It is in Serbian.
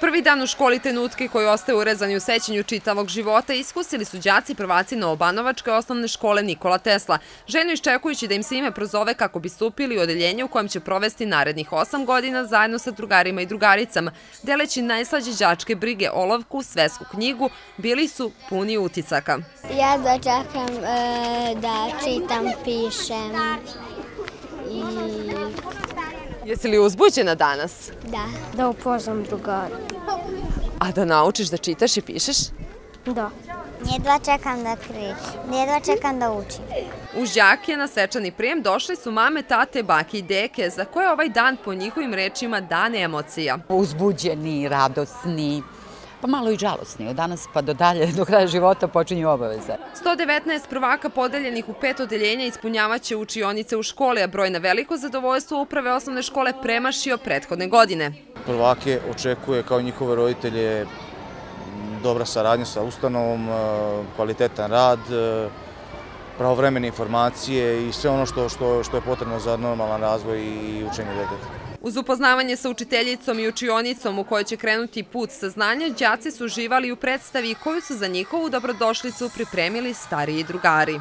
Prvi dan u školi trenutke koji ostaje urezani u sećanju čitavog života iskusili su đaci prvaci Novobanovačke osnovne škole Nikola Tesla, ženu iščekujući da im se ime prozove kako bi stupili u odeljenje u kojem će provesti narednih osam godina zajedno sa drugarima i drugaricama. Deleći najslađe đačke brige olovku, svesku knjigu, bili su puni uticaka. Ja dočekam e, da čitam, pišem i Jesi li uzbuđena danas? da. Da upoznam drugara. A da naučiš da čitaš i pišeš? Da. Jedva čekam da krećem, jedva čekam da učim. U đake na svečani prijem došli su mame, tate, bake i deke, za koje ovaj dan po njihovim rečima dan emocija. uzbuđeni, radosni, pa malo i žalosni. Od danas pa do dalje, do kraja života počinju obaveze. 119 prvaka podeljenih u pet odeljenja ispunjavaće učionice u školi, a broj na veliko zadovoljstvo uprave osnovne škole premašio prethodne godine. Prvake očekuje kao njihove roditelje dobra saradnja sa ustanovom, kvalitetan rad, pravovremene informacije i sve ono što, što, što je potrebno za normalan razvoj i učenje deteta. Uz upoznavanje sa učiteljicom i učionicom u kojoj će krenuti put saznanja, đaci su uživali u predstavi koju su za njihovu dobrodošlicu pripremili stariji drugari.